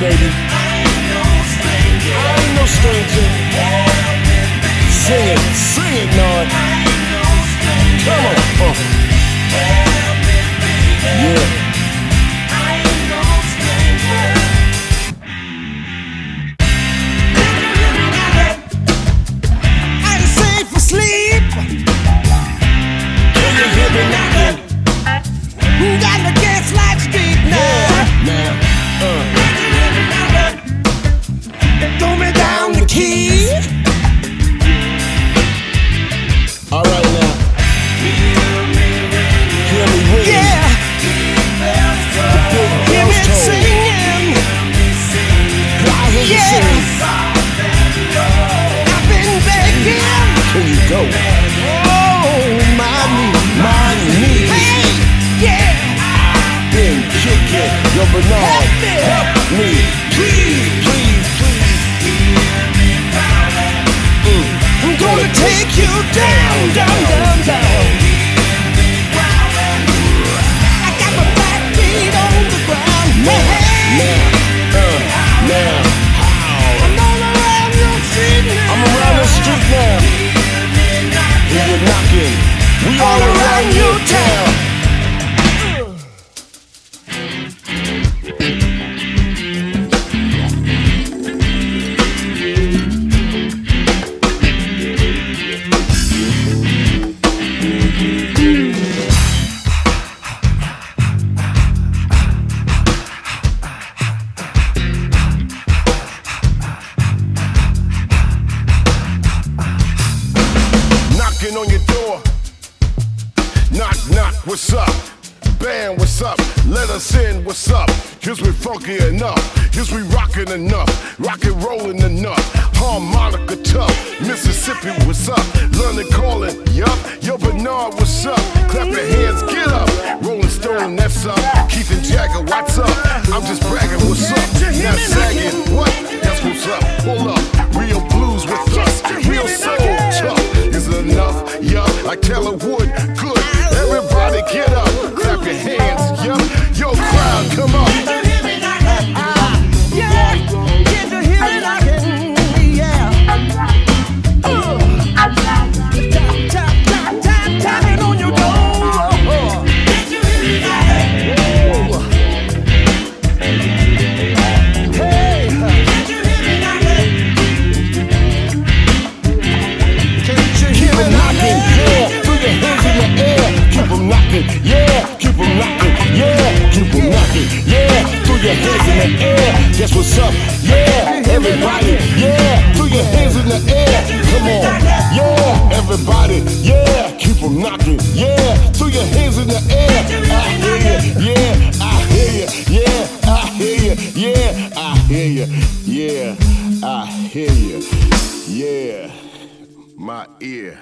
baby. I ain't no stranger. Sing it, sing it, Lord. Come on. Uh. Yeah. I've been begging. Can you go? Oh, my knee. My knees Hey, yeah. been kicking. Yo, Bernard, Help me. Please, please, please. I'm gonna take you down, down, down, down. Knock, knock, what's up? Band, what's up? Let us in, what's up? Cause we funky enough. Cause we rockin' enough. Rockin' rollin' enough. Harmonica tough. Mississippi, what's up? London calling, yup. Yo, Bernard, what's up? Clap your hands, get up. Rolling Stone, that's up. Keith and Jagger, what's up? I'm just bragging, what's up? Not sagging, what? That's what's up. Pull up. Real blues with us. Real soul tough. Is it enough? Yup. Like Taylor Wood, good. In the air. Guess what's up? Yeah, everybody, yeah. Throw your hands in the air. Come on, yeah. Everybody, yeah. Keep 'em knocking, yeah. Throw your hands in the air. I hear you, yeah. I hear you, yeah. I hear you, yeah. I hear you, yeah. I hear you, yeah. My ear.